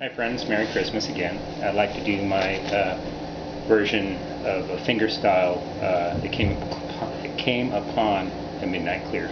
Hi friends, Merry Christmas again. I'd like to do my uh, version of a fingerstyle uh, that came, that came upon a midnight clear.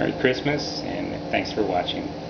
Merry Christmas and thanks for watching.